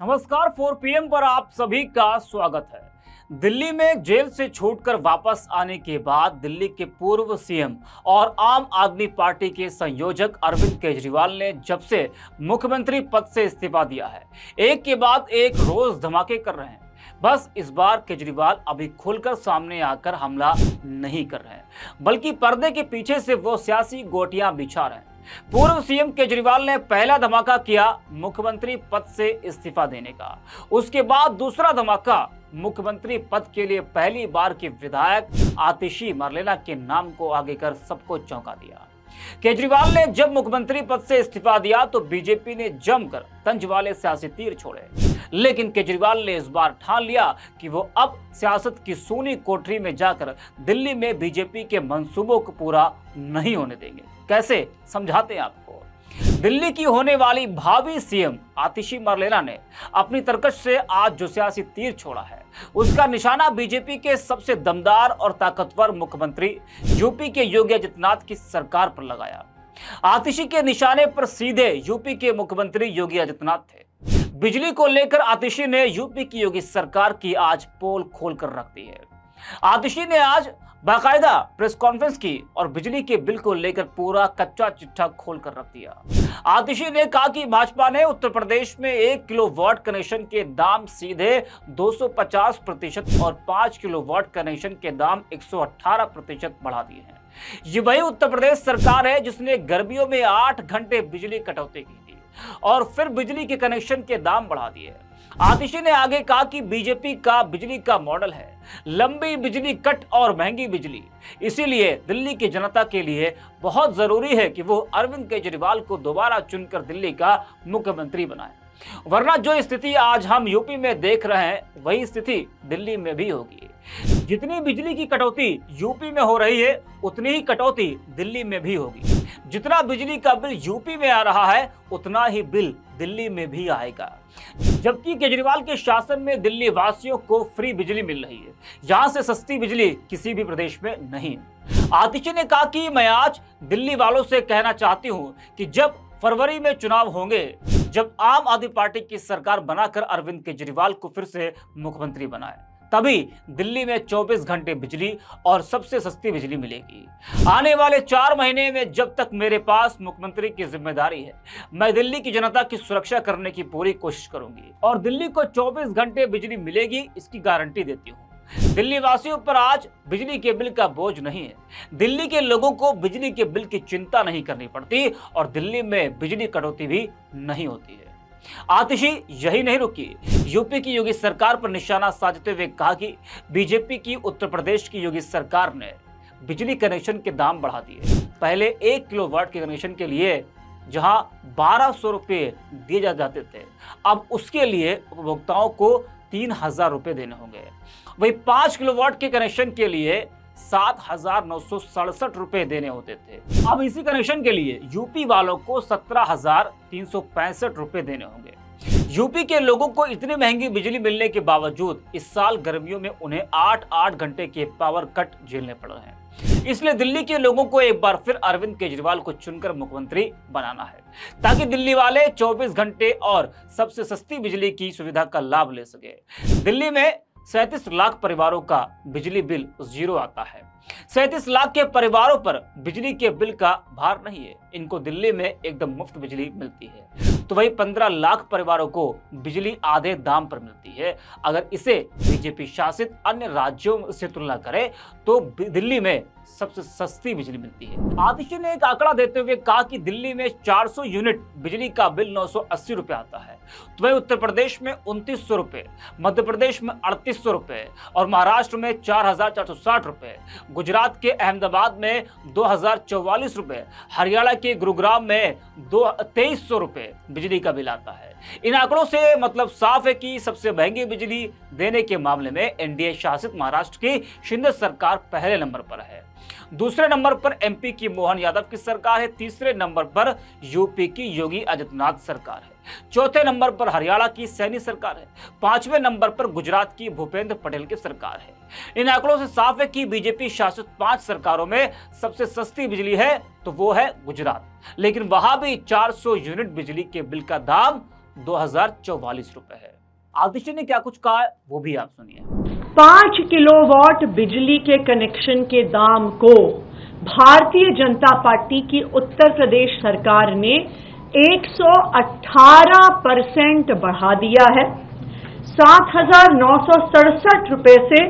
नमस्कार 4 पीएम पर आप सभी का स्वागत है। दिल्ली में जेल से छूटकर वापस आने के बाद दिल्ली के पूर्व सीएम और आम आदमी पार्टी के संयोजक अरविंद केजरीवाल ने जब से मुख्यमंत्री पद से इस्तीफा दिया है, एक के बाद एक रोज धमाके कर रहे हैं। बस इस बार केजरीवाल अभी खुलकर सामने आकर हमला नहीं कर रहे हैं, बल्कि पर्दे के पीछे से वो सियासी गोटियाँ बिछा रहे हैं। पूर्व सीएम केजरीवाल ने पहला धमाका किया मुख्यमंत्री पद से इस्तीफा देने का। उसके बाद दूसरा धमाका मुख्यमंत्री पद के लिए पहली बार के विधायक आतिशी मरलेना के नाम को आगे कर सबको चौंका दिया। केजरीवाल ने जब मुख्यमंत्री पद से इस्तीफा दिया तो बीजेपी ने जमकर तंज वाले सियासी तीर छोड़े। लेकिन केजरीवाल ने इस बार ठान लिया कि वो अब सियासत की सोनी कोठरी में जाकर दिल्ली में बीजेपी के मंसूबों को पूरा नहीं होने देंगे। कैसे? समझाते हैं आपको। दिल्ली की होने वाली भावी सीएम आतिशी मरलेना ने अपनी तरकश से आज जो सियासी तीर छोड़ा है, उसका निशाना बीजेपी के सबसे दमदार और ताकतवर मुख्यमंत्री यूपी के योगी आदित्यनाथ की सरकार पर लगाया। आतिशी के निशाने पर सीधे यूपी के मुख्यमंत्री योगी आदित्यनाथ थे। बिजली को लेकर आतिशी ने यूपी की योगी सरकार की आज पोल खोल कर रख दी है। आतिशी ने आज बाकायदा प्रेस कॉन्फ्रेंस की और बिजली के बिल को लेकर पूरा कच्चा चिट्ठा खोल कर रख दिया। आतिशी ने कहा कि भाजपा ने उत्तर प्रदेश में एक किलो वाट कनेक्शन के दाम सीधे 250 प्रतिशत और पाँच किलो वाट कनेक्शन के दाम 118 प्रतिशत बढ़ा दिए हैं। ये वही उत्तर प्रदेश सरकार है जिसने गर्मियों में आठ घंटे बिजली कटौती की। और फिर बिजली के कनेक्शन के दाम बढ़ा दिए। आतिशी ने आगे कहा कि बीजेपी का बिजली का मॉडल है। लंबी बिजली कट और महँगी बिजली। इसीलिए दिल्ली की जनता के लिए बहुत ज़रूरी है कि वो अरविंद केजरीवाल को दोबारा चुनकर दिल्ली का मुख्यमंत्री बनाए। वरना जो स्थिति आज हम यूपी में देख रहे हैं, वही स्थिति दिल्ली में भी होगी। जितनी बिजली की कटौती यूपी में हो रही है, उतनी ही कटौती दिल्ली में भी होगी। जितना बिजली का बिल यूपी में आ रहा है, उतना ही बिल दिल्ली में भी आएगा। जबकि केजरीवाल के शासन में दिल्ली वासियों को फ्री बिजली मिल रही है। जहाँ से सस्ती बिजली किसी भी प्रदेश में नहीं। आतिशी ने कहा कि मैं आज दिल्ली वालों से कहना चाहती हूँ कि जब फरवरी में चुनाव होंगे, जब आम आदमी पार्टी की सरकार बनाकर अरविंद केजरीवाल को फिर से मुख्यमंत्री बनाए। तभी दिल्ली में 24 घंटे बिजली और सबसे सस्ती बिजली मिलेगी। आने वाले चार महीने में जब तक मेरे पास मुख्यमंत्री की ज़िम्मेदारी है, मैं दिल्ली की जनता की सुरक्षा करने की पूरी कोशिश करूँगी और दिल्ली को 24 घंटे बिजली मिलेगी, इसकी गारंटी देती हूँ। दिल्ली वासियों पर आज बिजली के बिल का बोझ नहीं है। दिल्ली के लोगों को बिजली के बिल की चिंता नहीं करनी पड़ती और दिल्ली में बिजली कटौती भी नहीं होती है। आतिशी, यही नहीं रुकी। यूपी की योगी सरकार पर निशाना साधते हुए कहा कि बीजेपी की उत्तर प्रदेश की योगी सरकार ने बिजली कनेक्शन के दाम बढ़ा दिए। पहले एक किलो वाट के कनेक्शन के लिए जहाँ बारह सौ रुपये दिए जा जाते थे, अब उसके लिए उपभोक्ताओं को तीन हज़ार रुपये देने होंगे। वही पाँच किलो वाट के कनेक्शन के लिए सात हज़ार नौ सौ सड़सठ रुपए देने होते थे। अब इसी कनेक्शन के लिए यूपी वालों को सत्रह हज़ार तीन सौ पैंसठ रुपए देने होंगे। यूपी के लोगों को इतनी महँगी बिजली मिलने के बावजूद इस साल गर्मियों में उन्हें आठ आठ घंटे के पावर कट झेलने पड़ रहे हैं। इसलिए दिल्ली के लोगों को एक बार फिर अरविंद केजरीवाल को चुनकर मुख्यमंत्री बनाना है, ताकि दिल्ली वाले 24 घंटे और सबसे सस्ती बिजली की सुविधा का लाभ ले सके। दिल्ली में सैंतीस लाख परिवारों का बिजली बिल ज़ीरो आता है। सैंतीस लाख के परिवारों पर बिजली के बिल का भार नहीं है। इनको दिल्ली में एकदम मुफ़्त बिजली मिलती है। तो वही पंद्रह लाख परिवारों को बिजली आधे दाम पर मिलती है। अगर इसे बीजेपी शासित अन्य राज्यों से तुलना करें तो दिल्ली में सबसे सस्ती बिजली मिलती है। आतिशी ने एक आंकड़ा देते हुए कहा कि दिल्ली में 400 यूनिट बिजली का बिल नौ रुपए आता है। तो वही उत्तर प्रदेश में उनतीस सौ रुपए मध्य प्रदेश में अड़तीस सौ रुपए और महाराष्ट्र में चार हज़ार चार सौ साठ रुपए गुजरात के अहमदाबाद में दो हज़ार चौवालीस रुपए हरियाणा के गुरुग्राम में दो तेईस सौ रुपए बिजली का बिल आता है। इन आंकड़ों से मतलब साफ़ है कि सबसे महँगी बिजली देने के मामले में एनडीए शासित महाराष्ट्र की शिंदे सरकार पहले नंबर पर है। दूसरे नंबर पर एमपी की मोहन यादव की सरकार है, तीसरे नंबर पर यूपी की योगी आदित्यनाथ सरकार है, चौथे नंबर पर हरियाणा की सैनी सरकार है, पाँचवें नंबर पर गुजरात की भूपेंद्र पटेल की सरकार है। इन आंकड़ों से साफ़ है कि बीजेपी शासित पाँच सरकारों में सबसे सस्ती बिजली है तो वो है गुजरात। लेकिन वहाँ भी 400 यूनिट बिजली के बिल का दाम दो हज़ार चौवालीस रुपए है। आदित्य ने क्या कुछ कहा वो भी आप सुनिए। पाँच किलोवाट बिजली के कनेक्शन के दाम को भारतीय जनता पार्टी की उत्तर प्रदेश सरकार ने 118 परसेंट बढ़ा दिया है। सात हज़ार नौ सौ सड़सठ से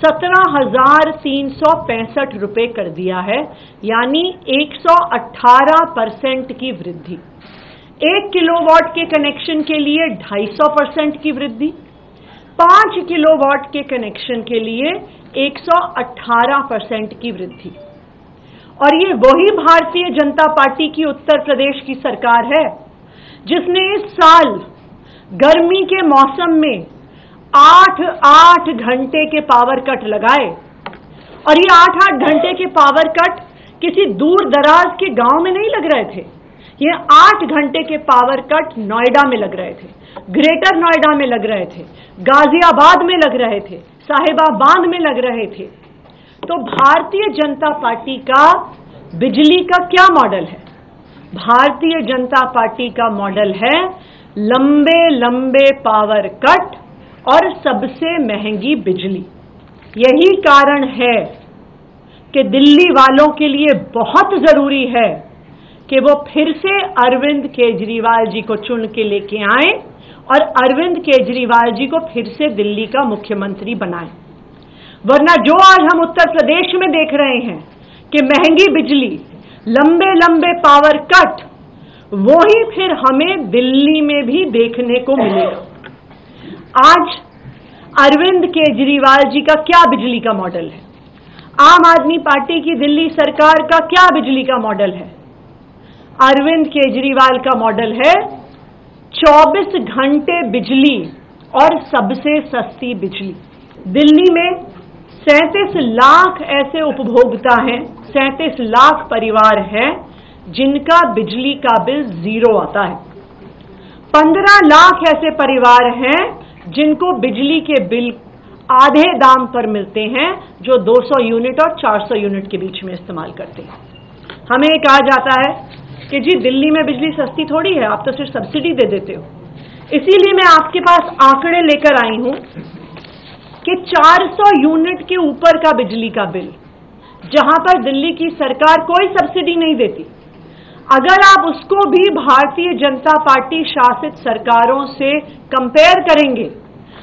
सत्रह हज़ार तीन सौ पैंसठ रुपए कर दिया है, यानी 118 परसेंट की वृद्धि। एक किलोवाट के कनेक्शन के लिए 250 परसेंट की वृद्धि। पाँच किलो वॉट के कनेक्शन के लिए 118 परसेंट की वृद्धि। और ये वही भारतीय जनता पार्टी की उत्तर प्रदेश की सरकार है, जिसने इस साल गर्मी के मौसम में आठ आठ घंटे के पावर कट लगाए। और ये आठ आठ घंटे के पावर कट किसी दूर दराज के गाँव में नहीं लग रहे थे। ये आठ घंटे के पावर कट नोएडा में लग रहे थे। ग्रेटर नोएडा में लग रहे थे। गाजियाबाद में लग रहे थे। साहिबाबाद में लग रहे थे। तो भारतीय जनता पार्टी का बिजली का क्या मॉडल है? भारतीय जनता पार्टी का मॉडल है लंबे लंबे पावर कट और सबसे महँगी बिजली। यही कारण है कि दिल्ली वालों के लिए बहुत ज़रूरी है कि वो फिर से अरविंद केजरीवाल जी को चुन के लेके आए और अरविंद केजरीवाल जी को फिर से दिल्ली का मुख्यमंत्री बनाए। वरना जो आज हम उत्तर प्रदेश में देख रहे हैं कि महँगी बिजली, लंबे लंबे पावर कट वो ही फिर हमें दिल्ली में भी देखने को मिलेगा। आज अरविंद केजरीवाल जी का क्या बिजली का मॉडल है? आम आदमी पार्टी की दिल्ली सरकार का क्या बिजली का मॉडल है? अरविंद केजरीवाल का मॉडल है 24 घंटे बिजली और सबसे सस्ती बिजली। दिल्ली में सैंतीस लाख ऐसे उपभोक्ता हैं, सैंतीस लाख परिवार हैं, जिनका बिजली का बिल ज़ीरो आता है। पंद्रह लाख ऐसे परिवार हैं, जिनको बिजली के बिल आधे दाम पर मिलते हैं, जो 200 यूनिट और 400 यूनिट के बीच में इस्तेमाल करते हैं। हमें कहा जाता है कि जी, दिल्ली में बिजली सस्ती थोड़ी है, आप तो सिर्फ़ सब्सिडी दे देते हो। इसीलिए मैं आपके पास आंकड़े लेकर आई हूँ कि 400 यूनिट के ऊपर का बिजली का बिल, जहाँ पर दिल्ली की सरकार कोई सब्सिडी नहीं देती। अगर आप उसको भी भारतीय जनता पार्टी शासित सरकारों से कंपेयर करेंगे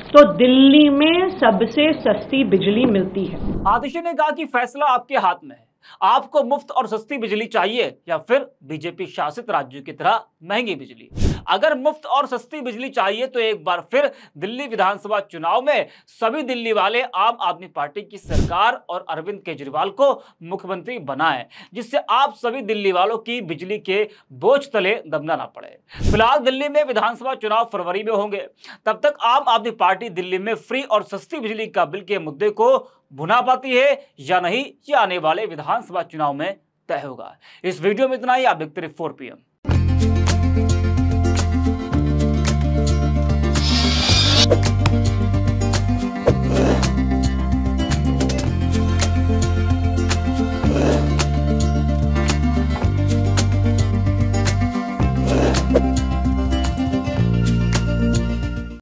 तो दिल्ली में सबसे सस्ती बिजली मिलती है। आदिशी ने कहा कि फैसला आपके हाथ में है। आपको मुफ़्त और सस्ती बिजली चाहिए या फिर बीजेपी शासित राज्यों की तरह महँगी बिजली? अगर मुफ़्त और सस्ती बिजली चाहिए तो एक बार फिर दिल्ली विधानसभा चुनाव में सभी दिल्ली वाले आम आदमी पार्टी की सरकार और अरविंद केजरीवाल को मुख्यमंत्री बनाए, जिससे आप सभी दिल्ली वालों की बिजली के बोझ तले दबना ना पड़े। फ़िलहाल दिल्ली में विधानसभा चुनाव फरवरी में होंगे, तब तक आम आदमी पार्टी दिल्ली में फ्री और सस्ती बिजली का बिल के मुद्दे को भुना पाती है या नहीं, ये आने वाले विधानसभा चुनाव में तय होगा। इस वीडियो में इतना ही। आप देखते रहे फोर पीएम